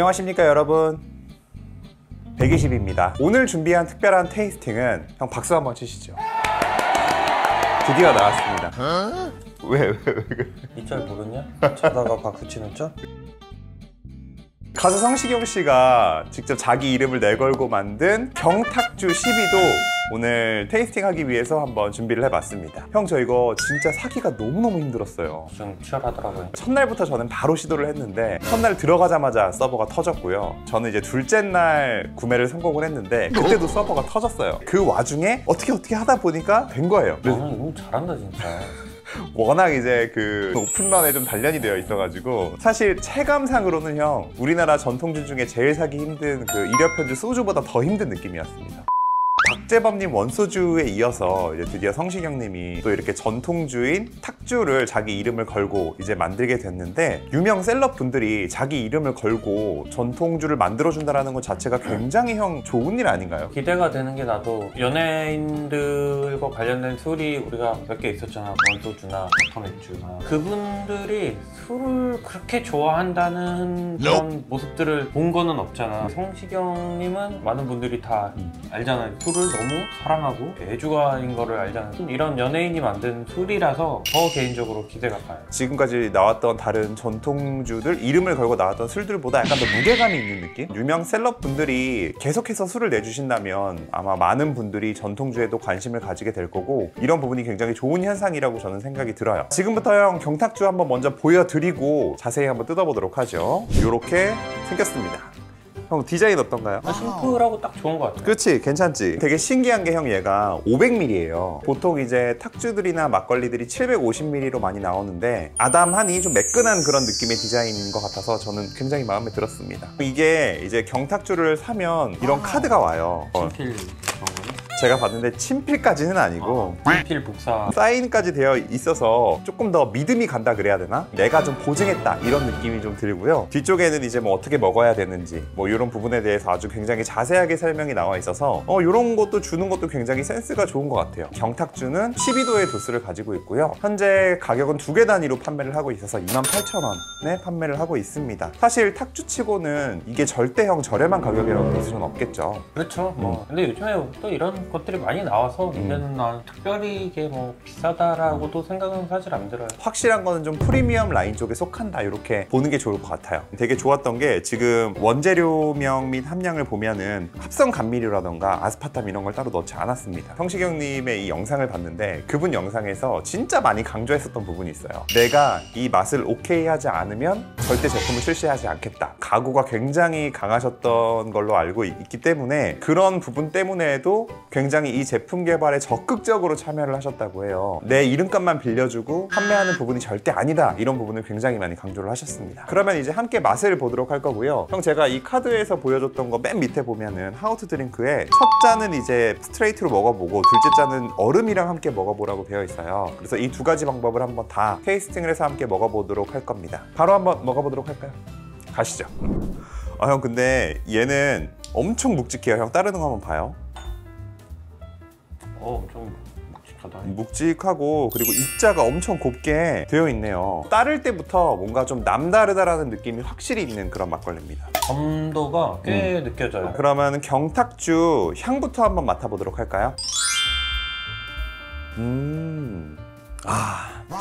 안녕하십니까 여러분? 120입니다. 오늘 준비한 특별한 테이스팅은 형 박수 한번 치시죠. 드디어 나왔습니다. 왜 왜왜 그래? 이짤 모르냐? 자다가 박수 치는 짤? 가수 성시경 씨가 직접 자기 이름을 내걸고 만든 경탁주 12도 오늘 테이스팅 하기 위해서 한번 준비를 해봤습니다 형 저 이거 진짜 사기가 너무너무 힘들었어요 좀 치열하더라고요. 첫날부터 저는 바로 시도를 했는데 첫날 들어가자마자 서버가 터졌고요. 저는 이제 둘째 날 구매를 성공을 했는데 그때도 서버가 터졌어요. 그 와중에 어떻게 어떻게 하다 보니까 된 거예요. 너는 이거 잘한다 진짜. 워낙 이제 그 오픈런에 좀 단련이 되어 있어가지고 사실 체감상으로는 형 우리나라 전통주 중에 제일 사기 힘든 그 일여편주 소주보다 더 힘든 느낌이었습니다. 박재범님 원소주에 이어서 이제 드디어 성시경님이 또 이렇게 전통주인 탁주를 자기 이름을 걸고 이제 만들게 됐는데 유명 셀럽 분들이 자기 이름을 걸고 전통주를 만들어준다는 것 자체가 굉장히 형 좋은 일 아닌가요? 기대가 되는 게 나도 연예인들 과 관련된 술이 우리가 몇 개 있었잖아. 원소주나 버터맥주나. 그분들이 술을 그렇게 좋아한다는 그런 모습들을 본 거는 없잖아. 성시경님은 많은 분들이 다 알잖아요. 술을 너무 사랑하고 애주가인 거를 알잖아요. 이런 연예인이 만든 술이라서 더 개인적으로 기대가 가요. 지금까지 나왔던 다른 전통주들 이름을 걸고 나왔던 술들보다 약간 더 무게감이 있는 느낌? 유명 셀럽 분들이 계속해서 술을 내주신다면 아마 많은 분들이 전통주에도 관심을 가지게 될 거고 이런 부분이 굉장히 좋은 현상이라고 저는 생각이 들어요. 지금부터 형 경탁주 한번 먼저 보여드리고 자세히 한번 뜯어보도록 하죠. 이렇게 생겼습니다. 형 디자인 어떤가요? 아, 심플하고 딱 좋은 것 같아요. 그렇지 괜찮지 되게 신기한 게 형 얘가 500ml예요 보통 이제 탁주들이나 막걸리들이 750ml로 많이 나오는데 아담하니 좀 매끈한 그런 느낌의 디자인인 것 같아서 저는 굉장히 마음에 들었습니다 이게 이제 경탁주를 사면 이런 카드가 와요 어, 친필 거는? 제가 봤는데 친필까지는 아니고 친필 복사 사인까지 되어 있어서 조금 더 믿음이 간다 그래야 되나? 내가 좀 보증했다 이런 느낌이 좀 들고요. 뒤쪽에는 이제 뭐 어떻게 먹어야 되는지 뭐 이런 부분에 대해서 아주 굉장히 자세하게 설명이 나와 있어서 어 이런 것도 주는 것도 굉장히 센스가 좋은 것 같아요. 경탁주는 12도의 도수를 가지고 있고요. 현재 가격은 두 개 단위로 판매를 하고 있어서 28,000원에 판매를 하고 있습니다. 사실 탁주치고는 이게 절대형 저렴한 가격이라고 볼 수는 없겠죠. 그렇죠. 뭐 근데 요즘에 또 이런 것들이 많이 나와서 이제는 난 특별히 이게 뭐 비싸다라고도 생각은 사실 안 들어요. 확실한 거는 좀 프리미엄 라인 쪽에 속한다 이렇게 보는 게 좋을 것 같아요. 되게 좋았던 게 지금 원재료명 및 함량을 보면은 합성 감미료라던가 아스파탐 이런 걸 따로 넣지 않았습니다. 성시경님의 이 영상을 봤는데 그분 영상에서 진짜 많이 강조했었던 부분이 있어요. 내가 이 맛을 오케이 하지 않으면 절대 제품을 출시하지 않겠다 각오가 굉장히 강하셨던 걸로 알고 있- 있기 때문에 그런 부분 때문에도 굉장히 이 제품 개발에 적극적으로 참여를 하셨다고 해요. 내 이름값만 빌려주고 판매하는 부분이 절대 아니다. 이런 부분을 굉장히 많이 강조를 하셨습니다. 그러면 이제 함께 맛을 보도록 할 거고요. 형 제가 이 카드에서 보여줬던 거 맨 밑에 보면은 how to drink에 첫 잔은 이제 스트레이트로 먹어보고 둘째 잔은 얼음이랑 함께 먹어보라고 되어 있어요. 그래서 이 두 가지 방법을 한번 다 tasting을 해서 함께 먹어보도록 할 겁니다. 바로 한번 먹어 보도록 할까요? 가시죠. 아 형 근데 얘는 엄청 묵직해요. 형 따르는 거 한번 봐요. 어, 엄청 묵직하다. 묵직하고 그리고 입자가 엄청 곱게 되어 있네요. 따를 때부터 뭔가 좀 남다르다라는 느낌이 확실히 있는 그런 막걸리입니다. 점도가 꽤 느껴져요. 그러면 경탁주 향부터 한번 맡아보도록 할까요? 음, 아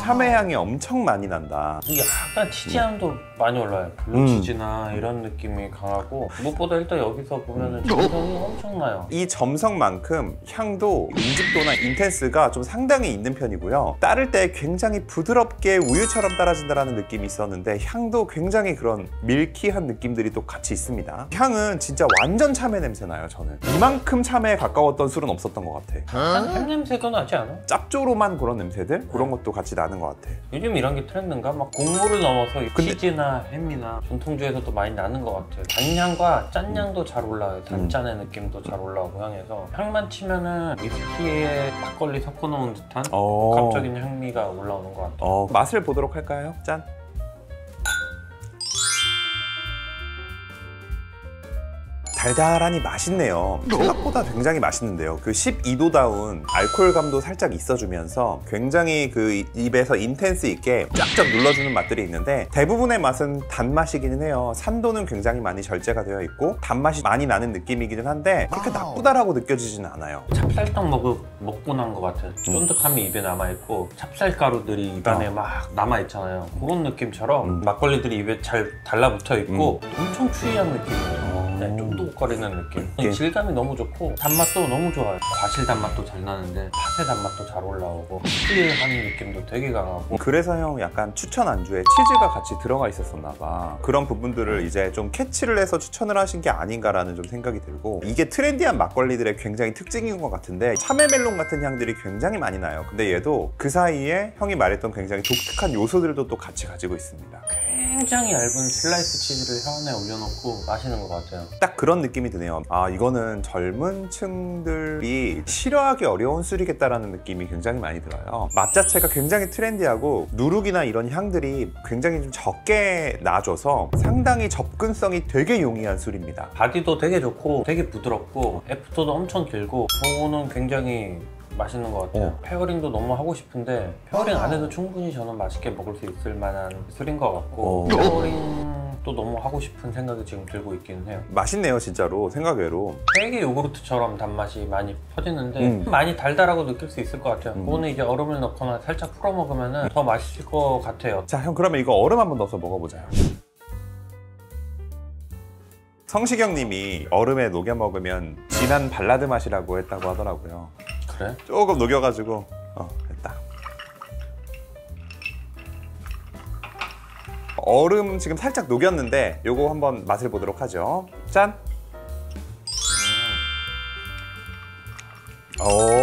참외 향이 엄청 많이 난다. 이 약간 치즈향도 많이 올라요. 블루 치즈나 이런 느낌이 강하고 무엇보다 일단 여기서 보면은 점성이 엄청나요. 이 점성만큼 향도 응집도나 intense가 좀 상당히 있는 편이고요. 따를 때 굉장히 부드럽게 우유처럼 따라진다는 느낌이 있었는데 향도 굉장히 그런 milky한 느낌들이 또 같이 있습니다. 향은 진짜 완전 참외 냄새 나요, 저는. 이만큼 참외에 가까웠던 술은 없었던 것 같아. 한햄 냄새도 나지 않아? 짭조름한 그런 냄새들? 그런 것도 같이 나는 것 같아. 요즘 이런 게 트렌드인가? 막 곡물을 넘어서 이 근데- 치즈나 햄이나 전통주에서도 많이 나는 것 같아요. 단향과 짠향도 잘 올라와요. 단짠의 느낌도 잘 올라오고 향에서 향만 치면은 위스키에 막걸리 섞어놓은 듯한 어. 감적인 향미가 올라오는 것 같아요. 어, 맛을 보도록 할까요? 짠. 달달하니 맛있네요. 생각보다 굉장히 맛있는데요. 그 12도다운 알코올감도 살짝 있어주면서 굉장히 그 이- 입에서 인텐스 있게 쫙쫙 눌러주는 맛들이 있는데 대부분의 맛은 단맛이기는 해요. 산도는 굉장히 많이 절제가 되어 있고 단맛이 많이 나는 느낌이기는 한데 그렇게 나쁘다라고 느껴지지는 않아요. 찹쌀떡 먹, 먹고 난 것 같은 쫀득함이 입에 남아있고 찹쌀가루들이 입안에 어. 막 남아있잖아요 그런 느낌처럼 음. 막걸리들이 입에 잘 달라붙어 있고 엄청 추이한 느낌이에요 어. 네, 쫀득거리는 느낌 예. 질감이 너무 좋고 단맛도 너무 좋아요 과실 단맛도 잘 나는데 팥의 단맛도 잘 올라오고 스틸한 느낌도 되게 강하고 그래서 형 약간 추천 안주에 치즈가 같이 들어가 있었었나 봐. 그런 부분들을 이제 좀 캐치를 해서 추천을 하신 게 아닌가라는 좀 생각이 들고 이게 트렌디한 막걸리들의 굉장히 특징인 것 같은데 참외멜론 같은 향들이 굉장히 많이 나요. 근데 얘도 그 사이에 형이 말했던 굉장히 독특한 요소들도 또 같이 가지고 있습니다. 굉장히 얇은 슬라이스 치즈를 혀 안에 올려놓고 마시는 것 같아요 딱 그런 느낌이 드네요. 아 이거는 젊은 층들이 싫어하기 어려운 술이겠다라는 느낌이 굉장히 많이 들어요. 맛 자체가 굉장히 트렌디하고 누룩이나 이런 향들이 굉장히 좀 적게 나줘서 상당히 접근성이 되게 용이한 술입니다. body도 되게 좋고 되게 부드럽고 애프터도 엄청 길고 저거는 굉장히 맛있는 것 같아요 어. pairing도 너무 하고 싶은데 pairing 안 해도 충분히 저는 맛있게 먹을 수 있을 만한 술인 것 같고 어. pairing도 너무 하고 싶은 생각이 지금 들고 있기는 해요 맛있네요 진짜로 생각외로. 되게 요구르트처럼 단맛이 많이 퍼지는데 음. 많이 달달하고 느낄 수 있을 것 같아요 음. 그거는 이제 얼음을 넣거나 살짝 풀어 먹으면 더 맛있을 것 같아요 자 형 그러면 이거 얼음 한번 넣어서 먹어보자요. 성시경 님이 얼음에 녹여 먹으면 진한 발라드 맛이라고 했다고 하더라고요. 그래? 조금 녹여가지고. 어 됐다. 얼음 지금 살짝 녹였는데 요거 한번 맛을 보도록 하죠. 짠! 오,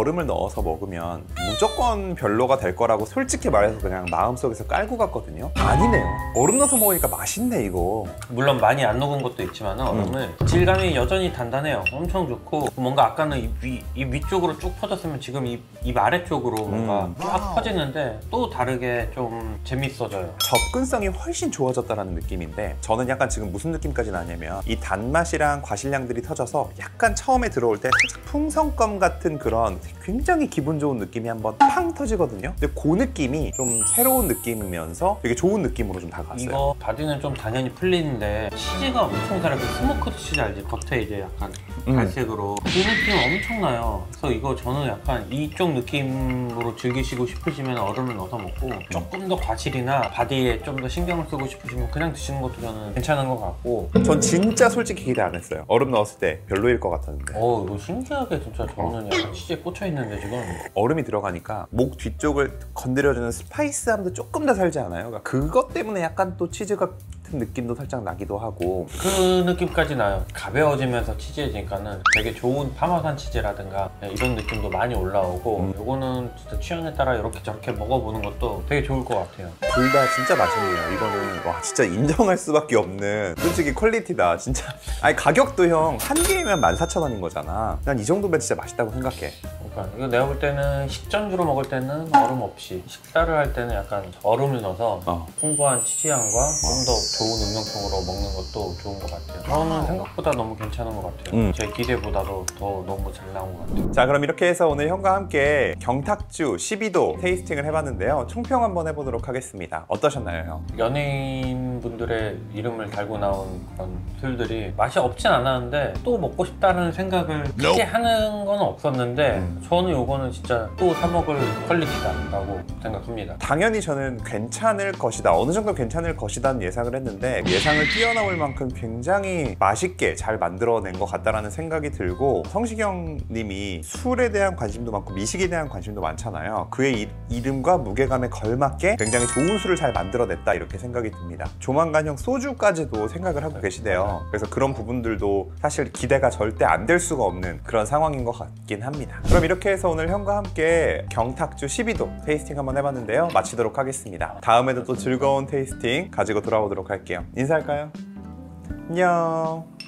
얼음을 넣어서 먹으면 무조건 별로가 될 거라고 솔직히 말해서 그냥 마음속에서 깔고 갔거든요. 아니네요. 얼음 넣어서 먹으니까 맛있네 이거. 물론 많이 안 녹은 것도 있지만 얼음을 질감이 여전히 단단해요. 엄청 좋고 뭔가 아까는 이, 위, 이 위쪽으로 쭉 퍼졌으면 지금 이, 이 아래쪽으로 뭔가 음. 쫙 퍼지는데 또 다르게 좀 재밌어져요. 접근성이 훨씬 좋아졌다는 느낌인데 저는 약간 지금 무슨 느낌까지 나냐면 이 단맛이랑 과실량들이 터져서 약간 처음에 들어올 때 풍성껌 같은 그런 굉장히 기분 좋은 느낌이 한번 팡 터지거든요. 근데 그 느낌이 좀 새로운 느낌이면서 되게 좋은 느낌으로 좀 다가왔어요. 이거 바디는 좀 당연히 풀리는데 치즈가 엄청 달아요. 그 smoked 치즈 알지? 겉에 이제 약간 음. 갈색으로 그 느낌 엄청나요. 그래서 이거 저는 약간 이쪽 느낌으로 즐기시고 싶으시면 얼음을 넣어서 먹고 조금 더 과실이나 바디에 좀 더 신경을 쓰고 싶으시면 그냥 드시는 것도 저는 괜찮은 것 같고 전 진짜 솔직히 기대 안 했어요. 얼음 넣었을 때 별로일 것 같았는데. 어 이거 신기하게 진짜 저는 약간 치즈에 꽂혀 있는데 지금 얼음이 들어가니까 목 뒤쪽을 건드려주는 spice함도 조금 더 살지 않아요? 그러니까 그것 때문에 약간 또 치즈 같은 느낌도 살짝 나기도 하고 그 느낌까지 나요. 가벼워지면서 치즈해지니까는 되게 좋은 파마산 치즈라든가 이런 느낌도 많이 올라오고 음. 이거는 진짜 취향에 따라 이렇게 저렇게 먹어보는 것도 되게 좋을 것 같아요. 둘 다 진짜 맛있네요. 이거는 와 진짜 인정할 수밖에 없는 솔직히 퀄리티다. 진짜 아니 가격도 형 한 개면 14,000원인 거잖아. 난 이 정도면 진짜 맛있다고 생각해. 그러니까 이거 내가 볼 때는 식전주로 먹을 때는 얼음 없이 식사를 할 때는 약간 얼음을 넣어서 어. 풍부한 치즈향과 좀 더 좋은 음료통으로 먹는 것도 좋은 것 같아요. 저는 생각보다 너무 괜찮은 것 같아요. 음. 제 기대보다도 더 너무 잘 나온 것 같아요. 자 그럼 이렇게 해서 오늘 형과 함께 경탁주 12도 테이스팅을 해봤는데요. 총평 한번 해보도록 하겠습니다. 어떠셨나요 형? 연예인 분들의 이름을 달고 나온 그런 술들이 맛이 없진 않았는데 또 먹고 싶다는 생각을 크게 하는 건 없었는데 음. 저는 요거는 진짜 또 사 먹을 퀄리티다라고 생각합니다. 당연히 저는 괜찮을 것이다. 어느 정도 괜찮을 것이다는 예상을 했는데 예상을 뛰어넘을 만큼 굉장히 맛있게 잘 만들어낸 것 같다라는 생각이 들고 성시경 님이 술에 대한 관심도 많고 미식에 대한 관심도 많잖아요. 그의 이, 이름과 무게감에 걸맞게 굉장히 좋은 술을 잘 만들어냈다 이렇게 생각이 듭니다. 조만간 형 소주까지도 생각을 하고 계시대요. 그래서 그런 부분들도 사실 기대가 절대 안 될 수가 없는 그런 상황인 것 같긴 합니다. 그럼 이렇게 해서 오늘 형과 함께 경탁주 12도 테이스팅 한번 해봤는데요. 마치도록 하겠습니다. 다음에도 또 즐거운 테이스팅 가지고 돌아오도록 할게요. 인사할까요? 안녕.